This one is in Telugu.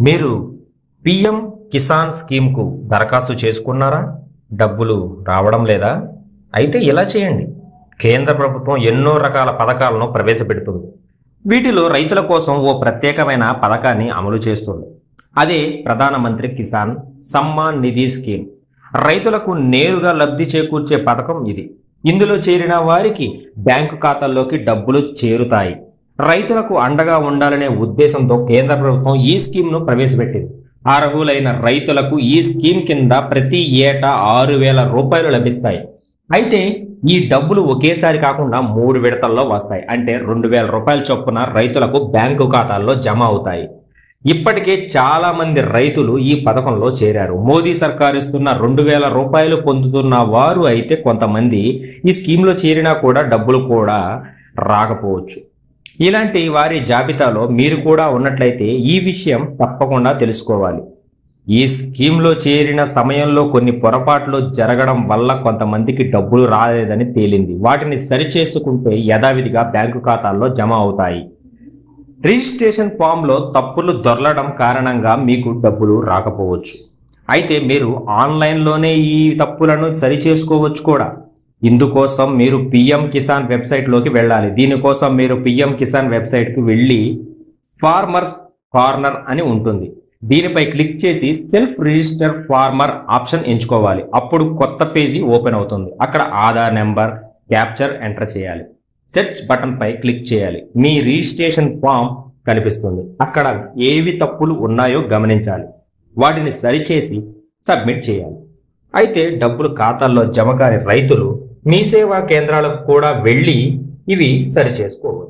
మీరు పిఎం కిసాన్ స్కీమ్కు దరఖాస్తు చేసుకున్నారా? డబ్బులు రావడం లేదా? అయితే ఇలా చేయండి. కేంద్ర ప్రభుత్వం ఎన్నో రకాల పథకాలను ప్రవేశపెడుతుంది. వీటిలో రైతుల కోసం ఓ ప్రత్యేకమైన పథకాన్ని అమలు చేస్తుంది. అదే ప్రధానమంత్రి కిసాన్ సమ్మాన్ నిధి స్కీమ్. రైతులకు నేరుగా లబ్ధి చేకూర్చే పథకం ఇది. ఇందులో చేరిన వారికి బ్యాంకు ఖాతాల్లోకి డబ్బులు చేరుతాయి. రైతులకు అండగా ఉండాలనే ఉద్దేశంతో కేంద్ర ప్రభుత్వం ఈ స్కీమ్ను ప్రవేశపెట్టింది. అర్హులైన రైతులకు ఈ స్కీమ్ కింద ప్రతి ఏటా ఆరు వేల రూపాయలు లభిస్తాయి. అయితే ఈ డబ్బులు ఒకేసారి కాకుండా మూడు విడతల్లో వస్తాయి. అంటే రెండు వేల రూపాయల చొప్పున రైతులకు బ్యాంకు ఖాతాల్లో జమ అవుతాయి. ఇప్పటికే చాలా మంది రైతులు ఈ పథకంలో చేరారు. మోదీ సర్కార్ ఇస్తున్న రెండు వేల రూపాయలు పొందుతున్న వారు అయితే కొంతమంది ఈ స్కీమ్లో చేరినా కూడా డబ్బులు కూడా రాకపోవచ్చు. ఇలాంటి వారి జాబితాలో మీరు కూడా ఉన్నట్లయితే ఈ విషయం తప్పకుండా తెలుసుకోవాలి. ఈ స్కీమ్లో చేరిన సమయంలో కొన్ని పొరపాట్లు జరగడం వల్ల కొంతమందికి డబ్బులు రాలేదని తేలింది. వాటిని సరిచేసుకుంటే యథావిధిగా బ్యాంకు ఖాతాల్లో జమ అవుతాయి. రిజిస్ట్రేషన్ ఫామ్లో తప్పులు దొరలడం కారణంగా మీకు డబ్బులు రాకపోవచ్చు. అయితే మీరు ఆన్లైన్లోనే ఈ తప్పులను సరిచేసుకోవచ్చు కూడా. ఇందుకోసం మీరు పిఎం కిసాన్ వెబ్సైట్లోకి వెళ్ళాలి. దీనికోసం మీరు పిఎం కిసాన్ వెబ్సైట్కి వెళ్ళి ఫార్మర్స్ కార్నర్ అని ఉంటుంది. దీనిపై క్లిక్ చేసి సెల్ఫ్ రిజిస్టర్ ఫార్మర్ ఆప్షన్ ఎంచుకోవాలి. అప్పుడు కొత్త పేజీ ఓపెన్ అవుతుంది. అక్కడ ఆధార్ నెంబర్ క్యాప్చర్ ఎంటర్ చేయాలి. సెర్చ్ బటన్పై క్లిక్ చేయాలి. మీ రిజిస్ట్రేషన్ ఫామ్ కనిపిస్తుంది. అక్కడ ఏవి తప్పులు ఉన్నాయో గమనించాలి. వాటిని సరిచేసి సబ్మిట్ చేయాలి. అయితే డబ్బులు ఖాతాల్లో జమ కాని రైతులు మీ సేవా కేంద్రాలకు కూడా వెళ్ళి ఇవి సరిచేసుకోవచ్చు.